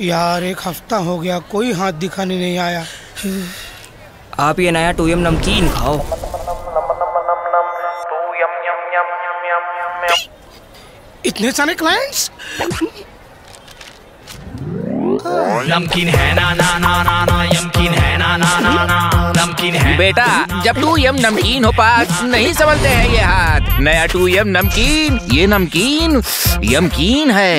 यार एक हफ़्ता हो गया कोई हाथ दिखाने नहीं आया आप ये नया टू एम नमकीन खाओ इतने सारे क्लाइंट्स नमकीन है ना ना ना ना ना यमकीन है ना ना ना ना नमकीन है बेटा जब टू यम नमकीन हो पास नहीं समझते हैं ये हाथ नया टू यम नमकीन ये नमकीन यमकीन है